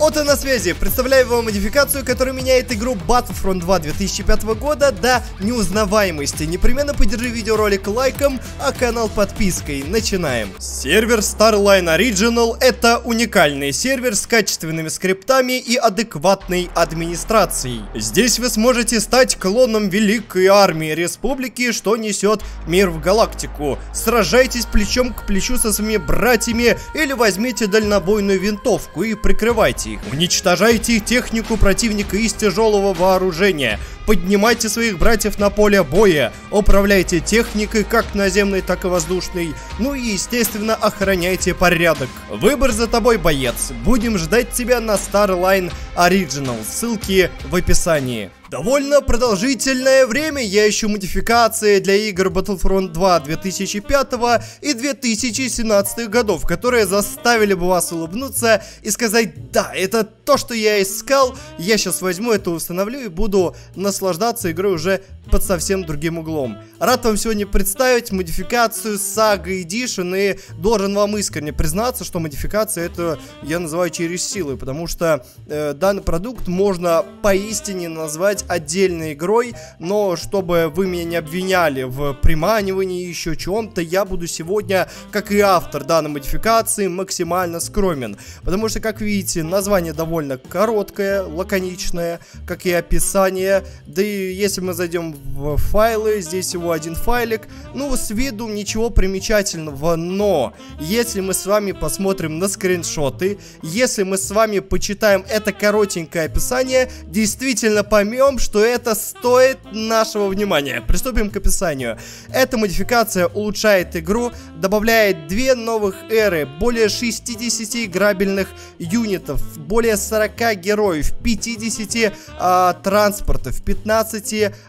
Ото на связи. Представляю вам модификацию, которая меняет игру Battlefront 2 2005 года до неузнаваемости. Непременно поддержи видеоролик лайком, а канал подпиской. Начинаем. Сервер Starline Original это уникальный сервер с качественными скриптами и адекватной администрацией. Здесь вы сможете стать клоном великой армии республики, что несет мир в галактику. Сражайтесь плечом к плечу со своими братьями или возьмите дальнобойную винтовку и прикрывайте их. Уничтожайте технику противника из тяжелого вооружения. Поднимайте своих братьев на поле боя. Управляйте техникой как наземной, так и воздушной. Ну и, естественно, охраняйте порядок. Выбор за тобой, боец. Будем ждать тебя на Starline Original. Ссылки в описании. Довольно продолжительное время я ищу модификации для игр Battlefront 2 2005 и 2017 годов, которые заставили бы вас улыбнуться и сказать, да, это то, что я искал, я сейчас возьму это, установлю и буду наслаждаться игрой уже под совсем другим углом. Рад вам сегодня представить модификацию Saga Edition и должен вам искренне признаться, что модификация это я называю через силу, потому что э, данный продукт можно поистине назвать отдельной игрой, но чтобы вы меня не обвиняли в приманивании еще чем-то, я буду сегодня, как и автор данной модификации, максимально скромен, потому что, как видите, название довольно короткое, лаконичное, как и описание, да и если мы зайдем в файлы, здесь всего один файлик. Ну, с виду ничего примечательного, но если мы с вами посмотрим на скриншоты, если мы с вами почитаем это коротенькое описание, действительно поймем, что это стоит нашего внимания. Приступим к описанию. Эта модификация улучшает игру, добавляет две новых эры, более 60 играбельных юнитов, более 40 героев, 50 а, транспортов, 15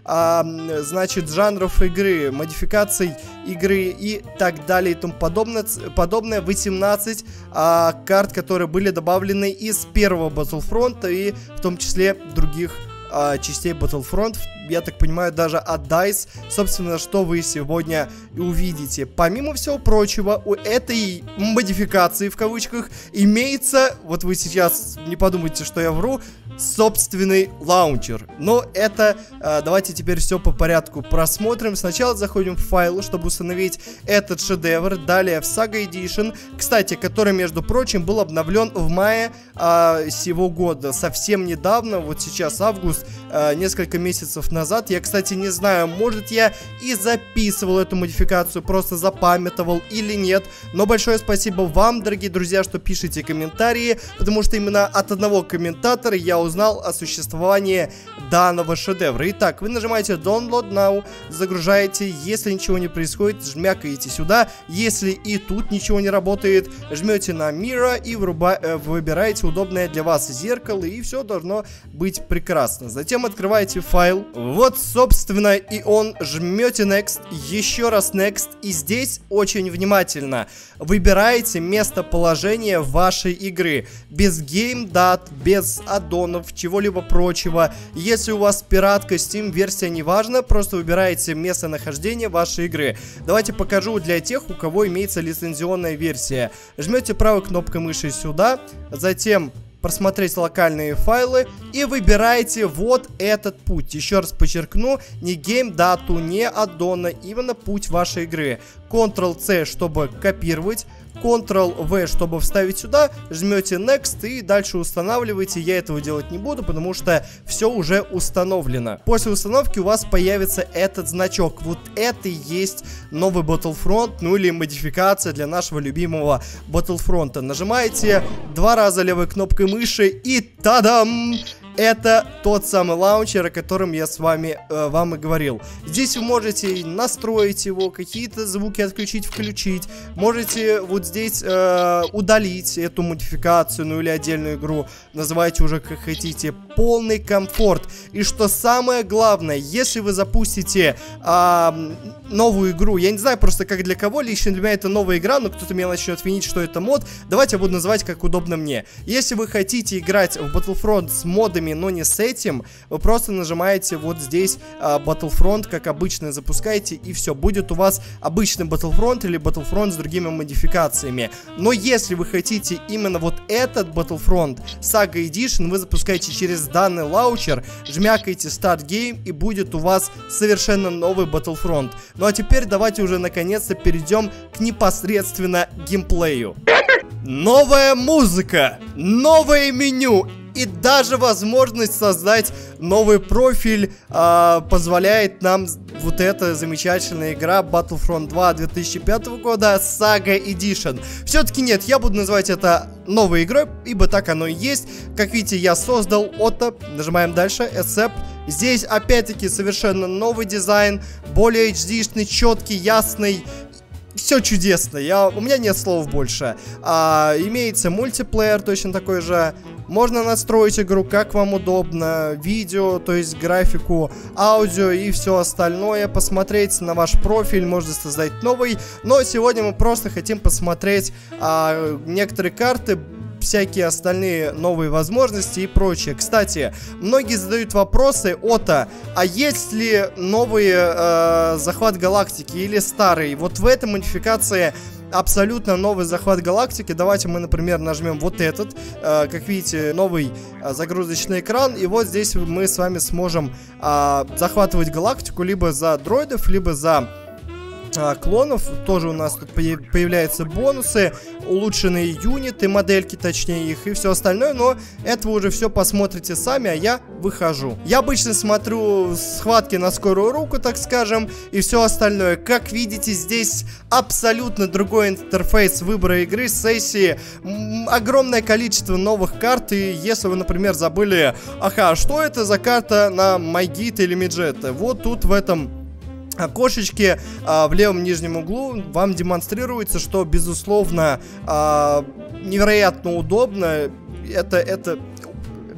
а, значит, жанров игры, модификаций игры и так далее и тому подобное. подобное 18 а, карт, которые были добавлены из первого Battlefront и в том числе других а, частей Battlefront, я так понимаю, даже от DICE, собственно, что вы сегодня увидите. Помимо всего прочего, у этой модификации, в кавычках, имеется, вот вы сейчас не подумайте, что я вру, собственный лаунчер. Но это, э, давайте теперь все по порядку просмотрим. Сначала заходим в файлы, чтобы установить этот шедевр. Далее в Saga Edition, кстати, который, между прочим, был обновлен в мае э, сего года. Совсем недавно, вот сейчас август, э, несколько месяцев назад. Я, кстати, не знаю, может я и записывал эту модификацию, просто запамятовал или нет. Но большое спасибо вам, дорогие друзья, что пишите комментарии, потому что именно от одного комментатора я узнал узнал о существовании данного шедевра. Итак, вы нажимаете Download Now, загружаете, если ничего не происходит, жмякаете сюда, если и тут ничего не работает, жмете на Mira и вруба э, выбираете удобное для вас зеркало, и все должно быть прекрасно. Затем открываете файл, вот, собственно, и он, жмете Next, еще раз Next, и здесь очень внимательно выбираете местоположение вашей игры, без геймдат, без аддонов, дронов, чего-либо прочего. Если у вас пиратка, Steam версия не важна, просто выбираете местонахождение вашей игры. Давайте покажу для тех, у кого имеется лицензионная версия. Жмете правой кнопкой мыши сюда, затем просмотреть локальные файлы и выбираете вот этот путь. Еще раз подчеркну, не гейм дату, не аддона, именно путь вашей игры. Ctrl-C, чтобы копировать, Ctrl-V, чтобы вставить сюда, жмете Next и дальше устанавливаете. Я этого делать не буду, потому что все уже установлено. После установки у вас появится этот значок. Вот это и есть новый Battlefront, ну или модификация для нашего любимого Battlefront. Нажимаете два раза левой кнопкой мыши и тадам! Это тот самый лаунчер, о котором я с вами э, вам и говорил. Здесь вы можете настроить его, какие-то звуки отключить, включить. Можете вот здесь э, удалить эту модификацию, ну или отдельную игру. Называйте уже как хотите. Полный комфорт. И что самое главное, если вы запустите э, новую игру, я не знаю просто как для кого, лично для меня это новая игра, но кто-то меня начнет винить, что это мод. Давайте я буду называть как удобно мне. Если вы хотите играть в Battlefront с модой модами, но не с этим, вы просто нажимаете вот здесь а, Battlefront, как обычно, запускаете, и все, будет у вас обычный Battlefront или Battlefront с другими модификациями. Но если вы хотите именно вот этот Battlefront Saga Edition, вы запускаете через данный лаучер, жмякаете Start Game, и будет у вас совершенно новый Battlefront. Ну а теперь давайте уже наконец-то перейдем к непосредственно геймплею. Новая музыка, новое меню и даже возможность создать новый профиль э, позволяет нам вот эта замечательная игра Battlefront 2 2005 года Saga Edition. Все-таки нет, я буду называть это новой игрой, ибо так оно и есть. Как видите, я создал Ото, нажимаем дальше, Accept. Здесь опять-таки совершенно новый дизайн, более HD-шный, четкий, ясный все чудесно, я, у меня нет слов больше. А, имеется мультиплеер точно такой же. Можно настроить игру как вам удобно, видео, то есть графику, аудио и все остальное, посмотреть на ваш профиль, можно создать новый. Но сегодня мы просто хотим посмотреть а, некоторые карты, всякие остальные новые возможности и прочее. Кстати, многие задают вопросы, Ота, а есть ли новый э, захват галактики или старый? Вот в этой модификации абсолютно новый захват галактики. Давайте мы, например, нажмем вот этот. Э, как видите, новый э, загрузочный экран. И вот здесь мы с вами сможем э, захватывать галактику либо за дроидов, либо за а, клонов. Тоже у нас тут появляются бонусы, улучшенные юниты, модельки точнее их и все остальное. Но это вы уже все посмотрите сами, а я выхожу. Я обычно смотрю схватки на скорую руку, так скажем, и все остальное. Как видите, здесь абсолютно другой интерфейс выбора игры, сессии. Огромное количество новых карт, и если вы, например, забыли, ага, что это за карта на MyGit или Midget, вот тут в этом окошечке а, в левом нижнем углу вам демонстрируется, что, безусловно, а, невероятно удобно. Это, это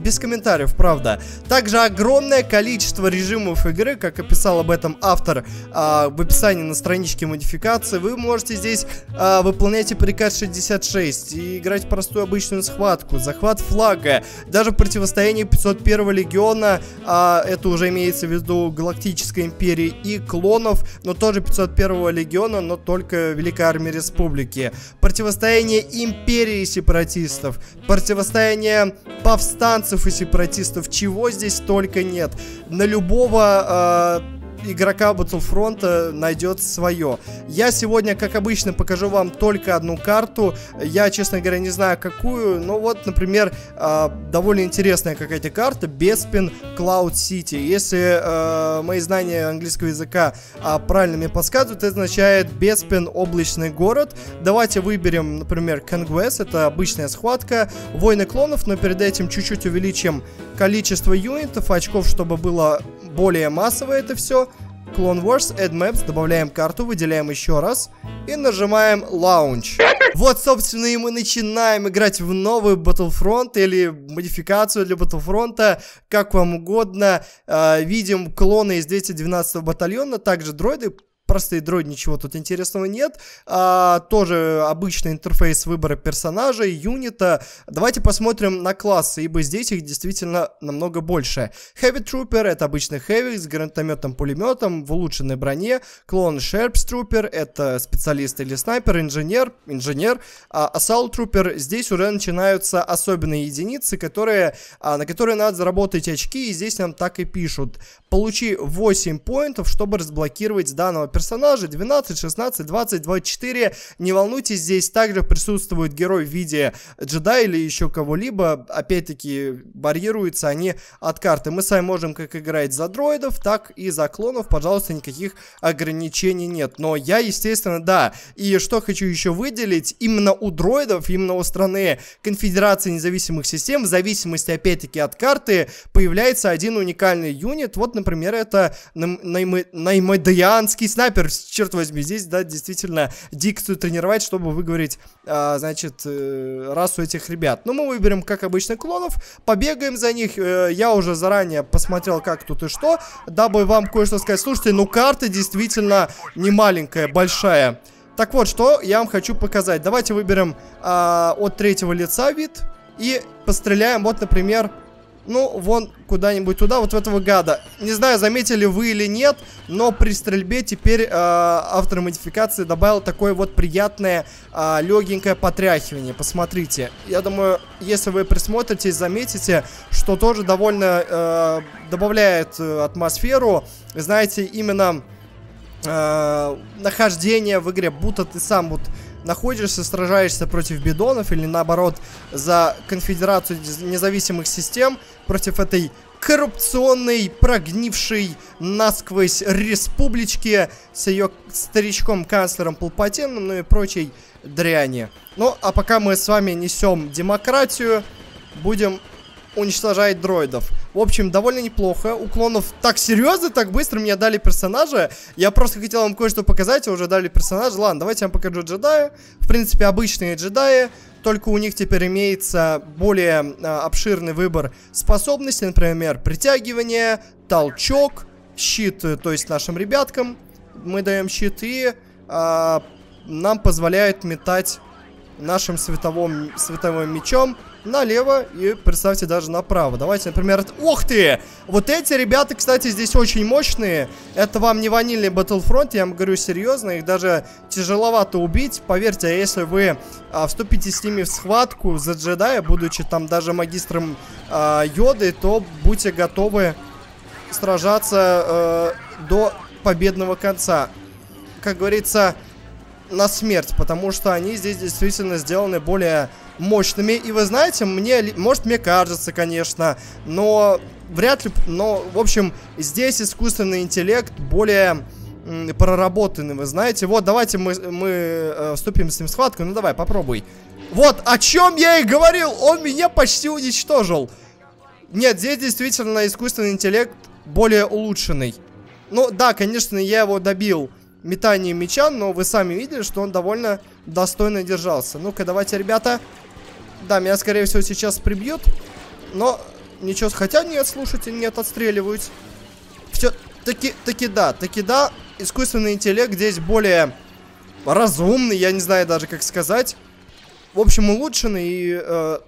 без комментариев, правда. Также огромное количество режимов игры, как описал об этом автор а, в описании на страничке модификации. Вы можете здесь а, выполнять и приказ 66, и играть простую обычную схватку, захват флага, даже противостояние 501 легиона, а, это уже имеется в виду Галактической империи, и клонов, но тоже 501 легиона, но только Великой армии республики. Противостояние империи сепаратистов, противостояние повстанцев, и сепаратистов, чего здесь только нет. На любого э, игрока Battlefront найдет свое. Я сегодня, как обычно, покажу вам только одну карту. Я, честно говоря, не знаю какую. Но вот, например, э, довольно интересная какая-то карта. Беспин Cloud City. Если э, мои знания английского языка э, правильно мне подсказывают, это означает Беспин облачный город. Давайте выберем, например, Conquest. Это обычная схватка. Войны клонов, но перед этим чуть-чуть увеличим количество юнитов, очков, чтобы было более массово это все. Clone Wars, Add Maps, добавляем карту, выделяем еще раз и нажимаем Launch. Вот, собственно, и мы начинаем играть в новый Battlefront или модификацию для Battlefront, как вам угодно. Э, видим клоны из 212 батальона, также дроиды простые дроиды, ничего тут интересного нет. А, тоже обычный интерфейс выбора персонажей, юнита. Давайте посмотрим на классы, ибо здесь их действительно намного больше. Heavy Trooper это обычный Heavy с гранатометом, пулеметом в улучшенной броне. Клон Sharps Trooper это специалист или снайпер, инженер, инженер. А Assault Trooper здесь уже начинаются особенные единицы, которые, а, на которые надо заработать очки, и здесь нам так и пишут. Получи 8 поинтов, чтобы разблокировать данного персонажа персонажей 12, 16, 20, 24. Не волнуйтесь, здесь также присутствует герой в виде джедая или еще кого-либо. Опять-таки, варьируются они от карты. Мы с вами можем как играть за дроидов, так и за клонов. Пожалуйста, никаких ограничений нет. Но я, естественно, да. И что хочу еще выделить, именно у дроидов, именно у страны Конфедерации независимых систем, в зависимости, опять-таки, от карты, появляется один уникальный юнит. Вот, например, это наймодианский снайпер снайпер, черт возьми, здесь, да, действительно дикцию тренировать, чтобы выговорить, а, значит, э, расу этих ребят. Ну, мы выберем, как обычно, клонов, побегаем за них. Э, я уже заранее посмотрел, как тут и что, дабы вам кое-что сказать. Слушайте, ну, карта действительно не маленькая, большая. Так вот, что я вам хочу показать. Давайте выберем а, от третьего лица вид и постреляем. Вот, например, ну, вон куда-нибудь туда, вот в этого гада. Не знаю, заметили вы или нет, но при стрельбе теперь э, автор модификации добавил такое вот приятное э, легенькое потряхивание. Посмотрите. Я думаю, если вы присмотритесь, заметите, что тоже довольно э, добавляет э, атмосферу. Знаете, именно э, нахождение в игре, будто ты сам вот находишься, сражаешься против бидонов или наоборот за конфедерацию независимых систем против этой коррупционной, прогнившей насквозь республички с ее старичком-канцлером Палпатином, ну и прочей дряни. Ну, а пока мы с вами несем демократию, будем уничтожает дроидов. В общем, довольно неплохо. Уклонов так серьезно, так быстро мне дали персонажа. Я просто хотел вам кое-что показать, а уже дали персонажа. Ладно, давайте я вам покажу джедая. В принципе, обычные джедаи. Только у них теперь имеется более а, обширный выбор способностей. Например, притягивание, толчок, щит, э, то есть нашим ребяткам. Мы даем щит и а, нам позволяет метать нашим световым, световым мечом налево и, представьте, даже направо. Давайте, например... Ух ты! Вот эти ребята, кстати, здесь очень мощные. Это вам не ванильный Battlefront, я вам говорю серьезно. Их даже тяжеловато убить. Поверьте, а если вы а, вступите с ними в схватку за джедая, будучи там даже магистром а, Йоды, то будьте готовы сражаться а, до победного конца. Как говорится, на смерть, потому что они здесь действительно сделаны более мощными. И вы знаете, мне, может, мне кажется, конечно, но вряд ли, но, в общем, здесь искусственный интеллект более проработанный, вы знаете. Вот, давайте мы, мы э, вступим с ним в схватку. Ну, давай, попробуй. Вот, о чем я и говорил, он меня почти уничтожил. Нет, здесь действительно искусственный интеллект более улучшенный. Ну, да, конечно, я его добил метанием меча, но вы сами видели, что он довольно достойно держался. Ну-ка, давайте, ребята. Да, меня, скорее всего, сейчас прибьют. Но ничего, хотя нет, слушайте, нет, отстреливают. Все, таки, таки да, таки да, искусственный интеллект здесь более разумный, я не знаю даже, как сказать. В общем, улучшенный, и э,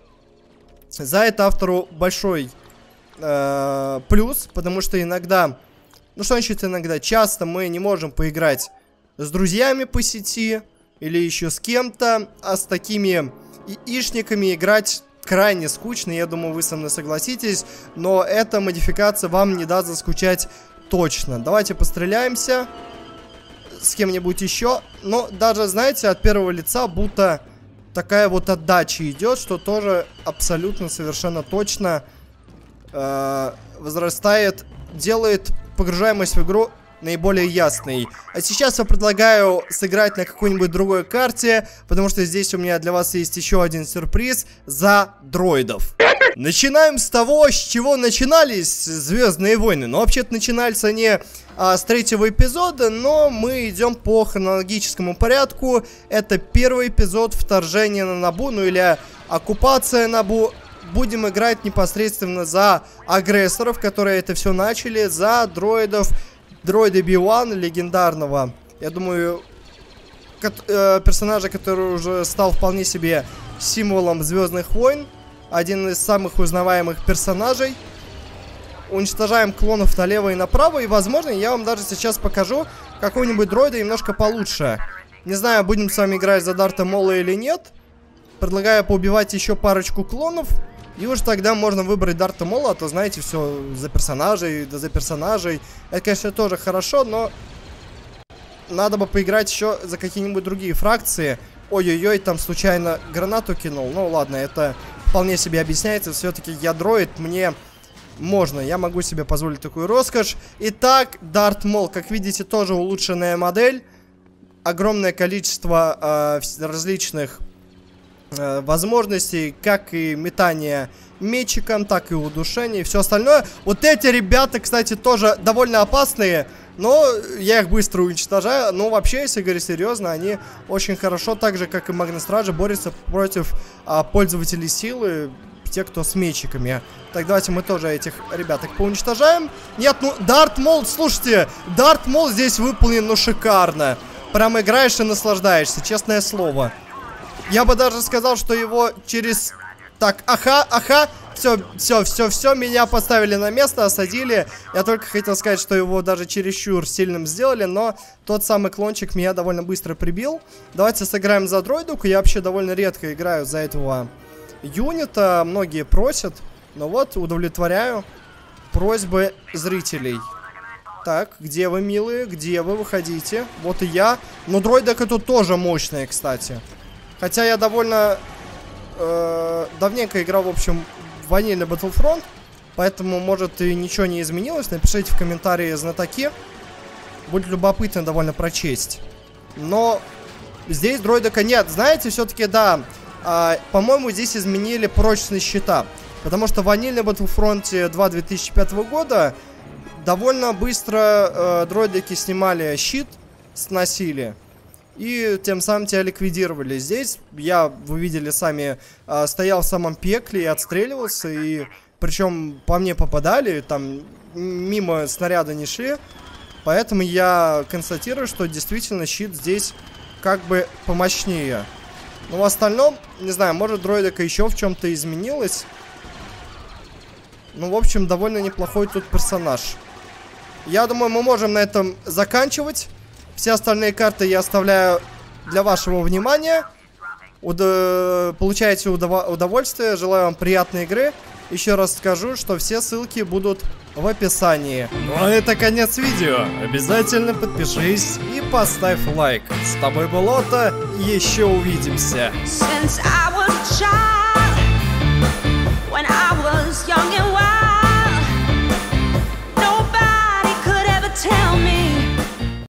за это автору большой э, плюс, потому что иногда ну что значит иногда? Часто мы не можем поиграть с друзьями по сети или еще с кем-то, а с такими ишниками играть крайне скучно, я думаю, вы со мной согласитесь, но эта модификация вам не даст заскучать точно. Давайте постреляемся с кем-нибудь еще, но даже, знаете, от первого лица будто такая вот отдача идет, что тоже абсолютно совершенно точно э, возрастает, делает погружаемость в игру наиболее ясный. А сейчас я предлагаю сыграть на какой-нибудь другой карте, потому что здесь у меня для вас есть еще один сюрприз за дроидов. Начинаем с того, с чего начинались Звездные войны. Но вообще-то начинались они а, с третьего эпизода, но мы идем по хронологическому порядку. Это первый эпизод вторжения на Набу, ну или оккупация Набу будем играть непосредственно за агрессоров, которые это все начали, за дроидов, дроида B1 легендарного. Я думаю, э, персонажа, который уже стал вполне себе символом Звездных войн. Один из самых узнаваемых персонажей. Уничтожаем клонов налево и направо. И, возможно, я вам даже сейчас покажу какого-нибудь дроида немножко получше. Не знаю, будем с вами играть за Дарта Мола или нет. Предлагаю поубивать еще парочку клонов. И уж тогда можно выбрать Дарта Мола, а то, знаете, все за персонажей, да за персонажей. Это, конечно, тоже хорошо, но надо бы поиграть еще за какие-нибудь другие фракции. Ой-ой-ой, там случайно гранату кинул. Ну ладно, это вполне себе объясняется. Все-таки я дроид, мне можно. Я могу себе позволить такую роскошь. Итак, Дарт Мол, как видите, тоже улучшенная модель. Огромное количество э, различных э, возможностей, как и метание мечиком, так и удушение и все остальное. Вот эти ребята, кстати, тоже довольно опасные, но я их быстро уничтожаю. Но вообще, если говорить серьезно, они очень хорошо, так же, как и Магностражи, борются против а, пользователей силы, те, кто с мечиками. Так, давайте мы тоже этих ребяток поуничтожаем. Нет, ну, Дарт Мол, слушайте, Дарт Мол здесь выполнен, ну, шикарно. Прям играешь и наслаждаешься, честное слово. Я бы даже сказал, что его через... Так, аха, аха. все, все, все, все, меня поставили на место, осадили. Я только хотел сказать, что его даже чересчур сильным сделали, но тот самый клончик меня довольно быстро прибил. Давайте сыграем за дроидуку. Я вообще довольно редко играю за этого юнита. Многие просят. Но вот, удовлетворяю просьбы зрителей. Так, где вы, милые? Где вы? Выходите. Вот и я. Но дроидека тут тоже мощная, кстати. Хотя я довольно э, давненько играл, в общем, в ванильный Battlefront. Поэтому, может, и ничего не изменилось. Напишите в комментарии знатоки. Будет любопытно довольно прочесть. Но здесь дроидека нет. Знаете, все-таки, да, э, по-моему, здесь изменили прочность щита. Потому что в ванильном Battlefront 2 2005 года довольно быстро э, дроидики снимали щит, сносили. И тем самым тебя ликвидировали. Здесь я, вы видели сами, э, стоял в самом пекле и отстреливался. И причем по мне попадали, там мимо снаряда не шли. Поэтому я констатирую, что действительно щит здесь как бы помощнее. Но в остальном, не знаю, может дроидика еще в чем-то изменилась. Ну, в общем, довольно неплохой тут персонаж. Я думаю, мы можем на этом заканчивать. Все остальные карты я оставляю для вашего внимания. Удо... Получаете удов... удовольствие. Желаю вам приятной игры. Еще раз скажу, что все ссылки будут в описании. Ну а это конец видео. Обязательно подпишись и поставь лайк. С тобой было Еще увидимся.